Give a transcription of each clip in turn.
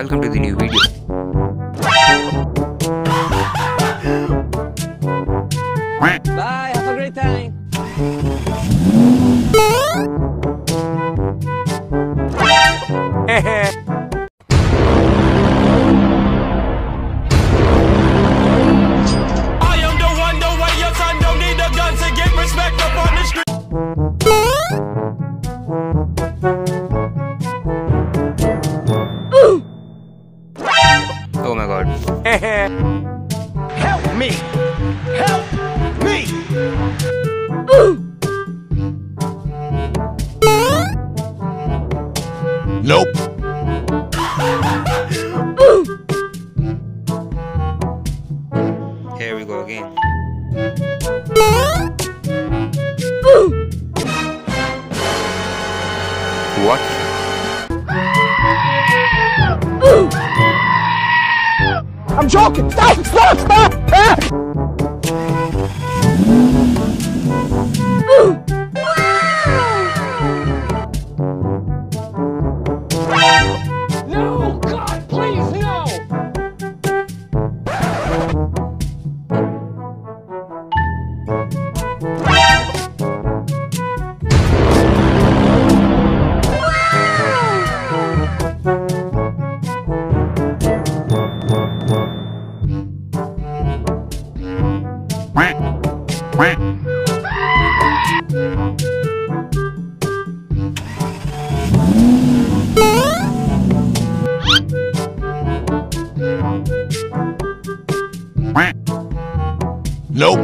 welcome to the new video. Bye, have a great time. I Help me! Nope. Here we go again. What? I'm joking. Stop! Stop! Stop! Ah! Nope.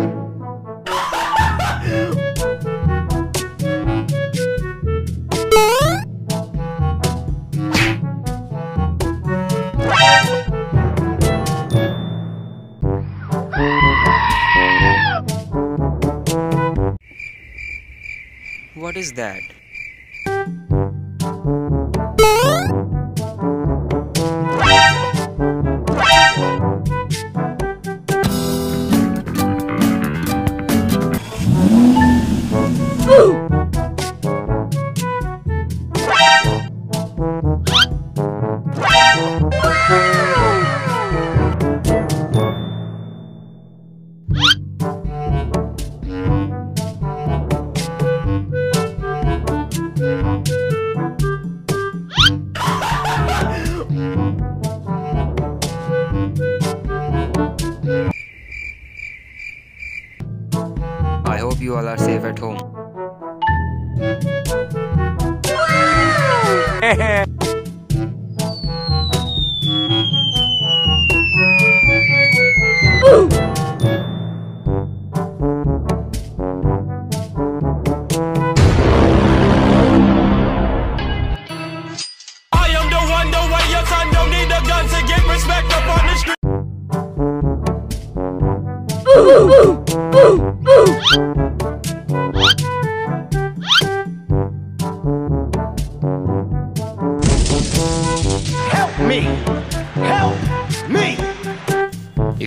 What is that? You all are safe at home. I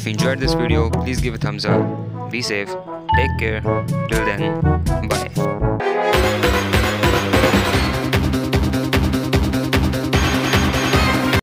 You enjoyed this video, please give a thumbs up. Be safe. Take care. Till then.